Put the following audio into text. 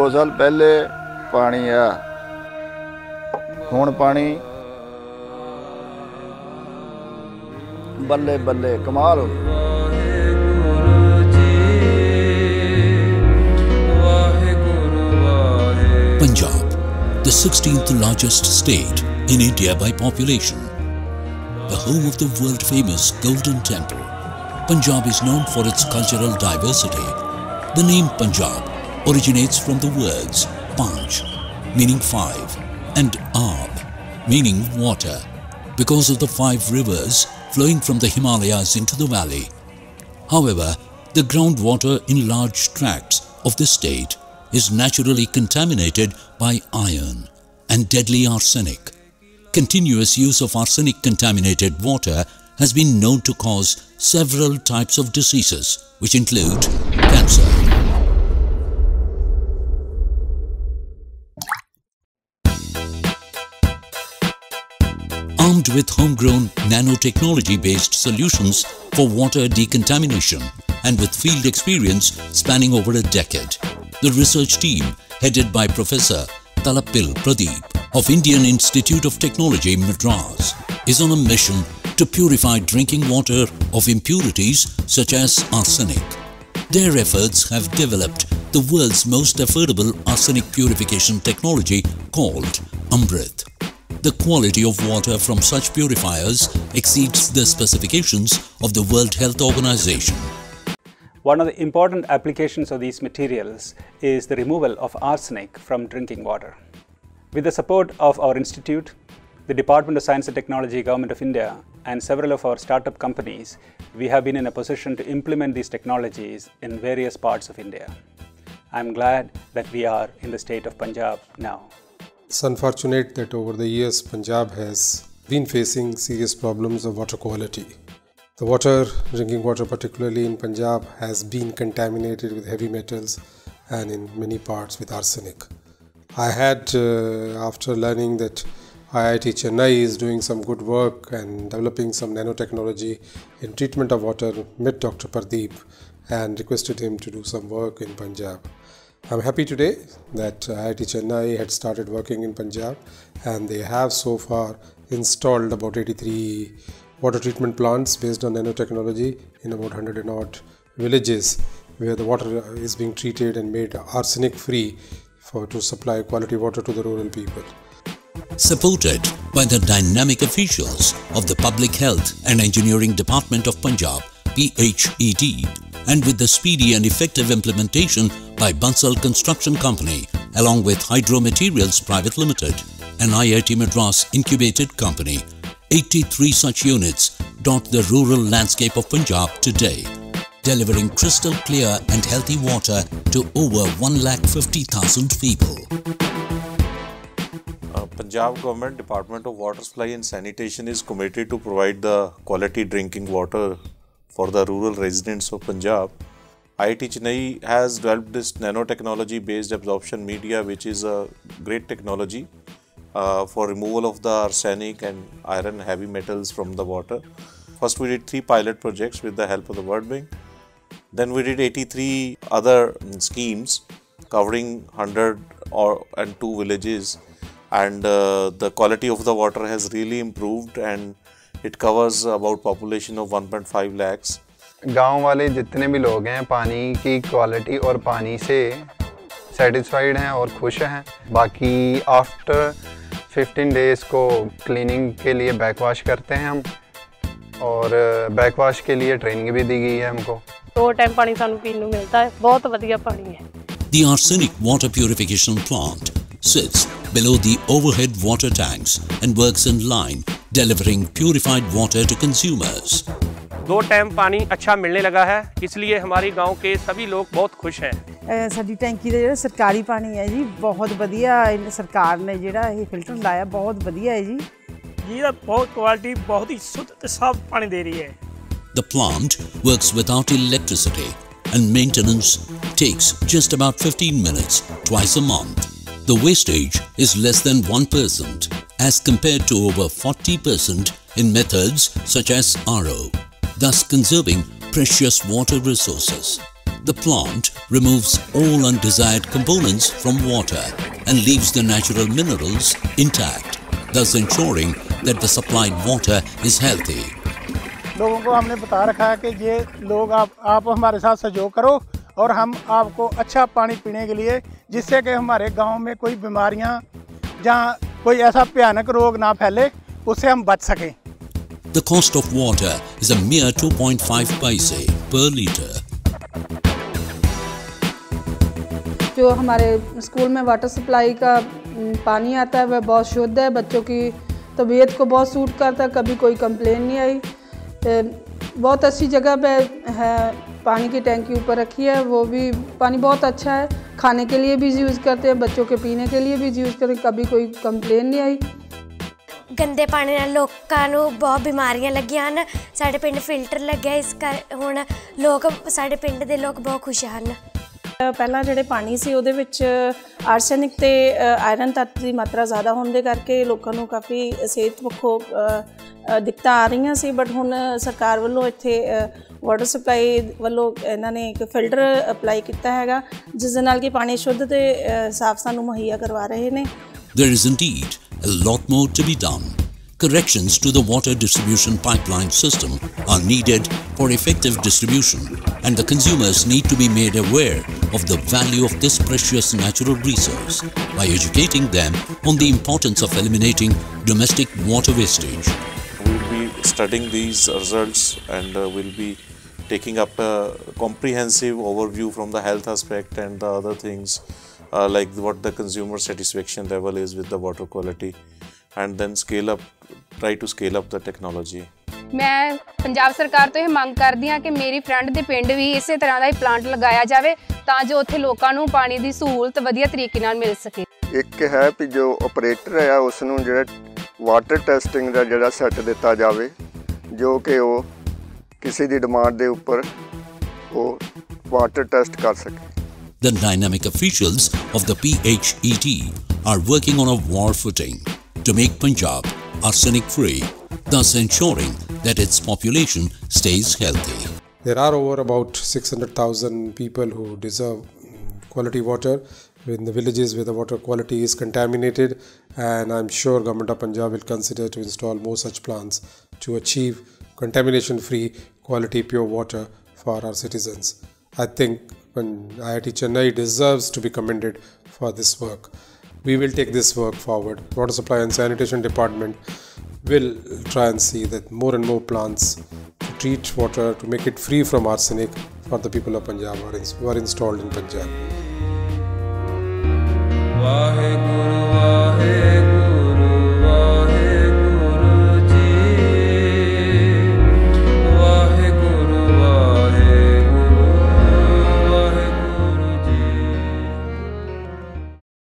2 ਸਾਲ ਪਹਿਲੇ ਪਾਣੀ ਆ ਹੁਣ ਪਾਣੀ ਬੱਲੇ ਬੱਲੇ ਕਮਾਲ ਹੋ ਗਈ Waheguru ji Waheguru Waheguru Punjab, the 16th largest state in India by population, the home of the world famous Golden Temple. Punjab is known for its cultural diversity. The name Punjab originates from the words Panj, meaning five, and Aab, meaning water, because of the five rivers flowing from the Himalayas into the valley. However, the groundwater in large tracts of the state is naturally contaminated by iron and deadly arsenic. Continuous use of arsenic contaminated water has been known to cause several types of diseases, which include cancer. With homegrown nanotechnology based solutions for water decontamination and with field experience spanning over a decade, the research team, headed by Professor Thalappil Pradeep of Indian Institute of Technology, Madras, is on a mission to purify drinking water of impurities such as arsenic. Their efforts have developed the world's most affordable arsenic purification technology called Amrit. The quality of water from such purifiers exceeds the specifications of the World Health Organization. One of the important applications of these materials is the removal of arsenic from drinking water. With the support of our institute, the Department of Science and Technology, Government of India, and several of our startup companies, we have been in a position to implement these technologies in various parts of India. I'm glad that we are in the state of Punjab now. It's unfortunate that over the years Punjab has been facing serious problems of water quality. The water, drinking water particularly in Punjab, has been contaminated with heavy metals and in many parts with arsenic. I had, uh, after learning that IIT Chennai is doing some good work and developing some nanotechnology in treatment of water, met Dr. Pardeep and requested him to do some work in Punjab. I'm happy today that uh, IIT Chennai had started working in Punjab and they have so far installed about 83 water treatment plants based on nanotechnology in about 100 and odd villages where the water is being treated and made arsenic free for to supply quality water to the rural people. Supported by the dynamic officials of the Public Health and Engineering Department of Punjab, PHED, and with the speedy and effective implementation by Bansal Construction Company, along with Hydro Materials Private Limited, an IIT Madras incubated company, 83 such units dot the rural landscape of Punjab today, delivering crystal clear and healthy water to over 1,50,000 people. Uh, Punjab government Department of Water Supply and Sanitation is committed to provide the quality drinking water for the rural residents of Punjab. IIT Chennai has developed this nanotechnology based absorption media which is a great technology uh, for removal of the arsenic and iron heavy metals from the water. First we did three pilot projects with the help of the World Bank. Then we did 83 other mm, schemes covering 100 or and two villages and uh, the quality of the water has really improved and it covers about population of 1.5 lakhs गांव वाले जितने भी लोग हैं पानी की quality और पानी से सेटिस्फाइड हैं और खुश हैं बाकी आफ्टर 15 डेज़ को क्लीनिंग के लिए बैक वॉश करते हैं हम और बैक वॉश के लिए ट्रेनिंग भी दी गई है हमको ਦੋ ਟਾਈਮ ਪਾਣੀ ਸਾਨੂੰ ਪੀਣ ਨੂੰ ਮਿਲਦਾ ਹੈ ਬਹੁਤ ਵਧੀਆ ਪਾਣੀ ਹੈ The arsenic water purification plant sits below the overhead water tanks and works in line, delivering purified water to consumers. दो टाइम पानी अच्छा मिलने लगा है इसलिए हमारे गांव के सभी लोग बहुत खुश हैं ਅਹ ਸਾਡੀ ਟੈਂਕੀ ਦਾ ਜਿਹੜਾ ਸਰਕਾਰੀ ਪਾਣੀ ਹੈ ਜੀ ਬਹੁਤ ਵਧੀਆ ਇਹਨੇ ਸਰਕਾਰ ਨੇ ਜਿਹੜਾ ਇਹ ਫਿਲਟਰ ਲਾਇਆ ਬਹੁਤ ਵਧੀਆ ਹੈ ਜੀ ਜਿਹਦਾ ਬਹੁਤ ਕੁਆਲਿਟੀ ਬਹੁਤ ਹੀ ਸ਼ੁੱਧ ਤੇ ਸਾਫ਼ ਪਾਣੀ ਦੇ ਰਹੀ ਹੈ The plant works without electricity and maintenance takes just about 15 minutes twice a month. The wastage is less than 1% as compared to over 40% in methods such as RO, thus conserving precious water resources. The plant removes all undesired components from water and leaves the natural minerals intact, thus ensuring that the supplied water is healthy. लोगों को हमने बता रखा है कि ये लोग आप आप हमारे साथ सहयोग करो और हम आपको अच्छा पानी पीने के लिए जिससे कि हमारे गांव में कोई बीमारियां जहां कोई ऐसा भयानक रोग ना फैले उससे हम बच सकें। The cost of water is a mere 2.5 paise per litre. जो हमारे स्कूल में वाटर सप्लाई का पानी आता है वह बहुत शुद्ध है। बच्चों की तबीयत को बहुत सूट करता है कभी कोई कंप्लेन नहीं आई। बहुत अच्छी जगह पे है पानी की टैंकी ऊपर रखी है वो भी पानी बहुत अच्छा है। खाने के लिए भी यूज़ करते हैं बच्चों के पीने के लिए भी यूज़ करते हैं कभी कोई कंप्लेन नहीं आई ਗੰਦੇ ਪਾਣੀ ਨਾਲ ਲੋਕਾਂ ਨੂੰ ਬਹੁਤ ਬਿਮਾਰੀਆਂ ਲੱਗੀਆਂ ਹਨ ਸਾਡੇ ਪਿੰਡ ਫਿਲਟਰ ਲੱਗਿਆ ਇਸ ਕਰ ਹੁਣ ਲੋਕ ਸਾਡੇ ਪਿੰਡ ਦੇ ਲੋਕ ਬਹੁਤ ਖੁਸ਼ ਹਨ ਪਹਿਲਾਂ ਜਿਹੜੇ ਪਾਣੀ ਸੀ ਉਹਦੇ ਵਿੱਚ ਆਰਸੈਨਿਕ ਤੇ ਆਇਰਨ ਤੱਤ ਦੀ ਮਾਤਰਾ ਜ਼ਿਆਦਾ ਹੋਣ ਦੇ ਕਰਕੇ ਲੋਕਾਂ ਨੂੰ ਕਾਫੀ ਸਿਹਤ ਪੱਖੋਂ ਅ, ਅ, ਦਿੱਕਤਾਂ ਆ ਰਹੀਆਂ ਸੀ ਬਟ ਹੁਣ ਸਰਕਾਰ ਵੱਲੋਂ ਇੱਥੇ ਵਾਟਰ ਸਪਲਾਈ ਵੱਲੋਂ ਇਹਨਾਂ ਨੇ ਇੱਕ ਫਿਲਟਰ ਅਪਲਾਈ ਕੀਤਾ ਹੈਗਾ ਜਿਸ ਦੇ ਨਾਲ ਕਿ ਪਾਣੀ ਸ਼ੁੱਧ ਤੇ ਅ, ਸਾਫ਼ ਸਾਨੂੰ ਮੁਹੱਈਆ ਕਰਵਾ ਰਹੇ ਨੇ There is indeed a lot more to be done. Corrections to the water distribution pipeline system are needed for effective distribution, and the consumers need to be made aware of the value of this precious natural resource by educating them on the importance of eliminating domestic water wastage. We'll be studying these results and uh, we'll be taking up a comprehensive overview from the health aspect and the other things uh, like what the consumer satisfaction level is with the water quality and then scale up try to scale up the technology ਮੈਂ ਪੰਜਾਬ ਸਰਕਾਰ ਤੋਂ ਇਹ ਮੰਗ ਕਰਦੀ ਹਾਂ ਕਿ ਮੇਰੀ friend ਦੇ ਪਿੰਡ ਵੀ ਇਸੇ ਤਰ੍ਹਾਂ ਦਾ ਹੀ ਪਲਾਂਟ ਲਗਾਇਆ ਜਾਵੇ ਤਾਂ ਜੋ ਉੱਥੇ ਲੋਕਾਂ ਨੂੰ ਪਾਣੀ ਦੀ ਸਹੂਲਤ ਵਧੀਆ ਤਰੀਕੇ ਨਾਲ ਮਿਲ ਸਕੇ ਇੱਕ ਹੈ ਵੀ ਜੋ ਆਪਰੇਟਰ ਹੈ ਉਸ ਨੂੰ ਜਿਹੜਾ ਵਾਟਰ ਟੈਸਟਿੰਗ ਦਾ ਜਿਹੜਾ ਸੈੱਟ ਦਿੱਤਾ ਜਾਵੇ ਜੋ ਕਿ ਉਹ The dynamic officials of the PHED are working on a war footing to make Punjab arsenic free, thus ensuring that its population stays healthy. There are over about 600,000 people who deserve quality water in the villages where the water quality is contaminated and I'm sure Government of Punjab will consider to install more such plants to achieve contamination free quality pure water for our citizens. I think when IIT Chennai deserves to be commended for this work. We will take this work forward. Water Supply and Sanitation Department will try and see that more and more plants to treat water to make it free from arsenic for the people of Punjab are, were installed in Punjab.